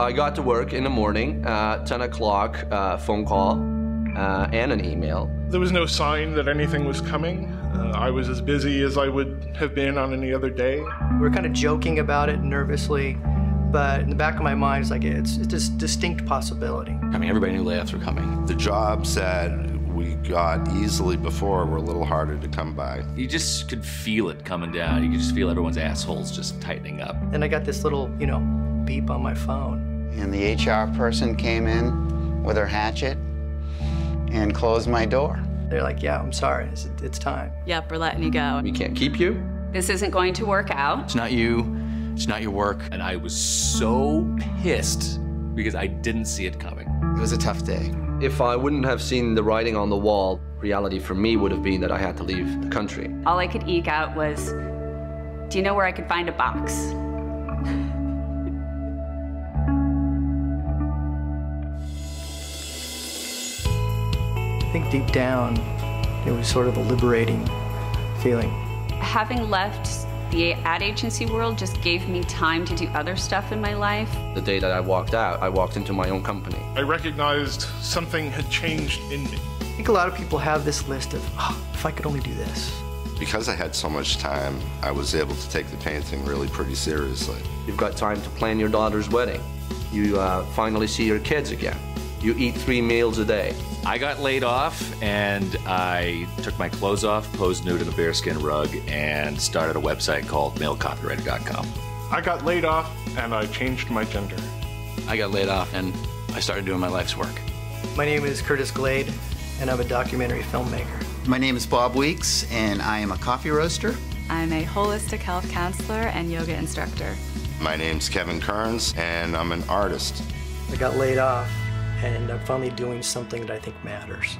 I got to work in the morning, uh, 10 o'clock, uh, phone call, uh, and an email. There was no sign that anything was coming. Uh, I was as busy as I would have been on any other day. We were kind of joking about it nervously, but in the back of my mind, it's like it's, it's a distinct possibility. I mean, everybody knew layoffs were coming. The jobs that we got easily before were a little harder to come by. You just could feel it coming down. You could just feel everyone's assholes just tightening up. And I got this little, you know, beep on my phone. And the HR person came in with her hatchet and closed my door. They're like, yeah, I'm sorry, it's, it's time. Yep, we're letting you go. We can't keep you. This isn't going to work out. It's not you. It's not your work. And I was so pissed because I didn't see it coming. It was a tough day. If I wouldn't have seen the writing on the wall, reality for me would have been that I had to leave the country. All I could eke out was, do you know where I could find a box? Think deep down, it was sort of a liberating feeling. Having left the ad agency world just gave me time to do other stuff in my life. The day that I walked out, I walked into my own company. I recognized something had changed in me. I think a lot of people have this list of, oh, if I could only do this. Because I had so much time, I was able to take the painting really pretty seriously. You've got time to plan your daughter's wedding. You uh, finally see your kids again. You eat three meals a day. I got laid off and I took my clothes off, posed nude in a bearskin rug, and started a website called malecopywriter.com. I got laid off and I changed my gender. I got laid off and I started doing my life's work. My name is Curtis Glade, and I'm a documentary filmmaker. My name is Bob Weeks, and I am a coffee roaster. I'm a holistic health counselor and yoga instructor. My name's Kevin Kearns, and I'm an artist. I got laid off, and I'm finally doing something that I think matters.